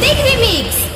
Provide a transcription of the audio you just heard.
Big Remix.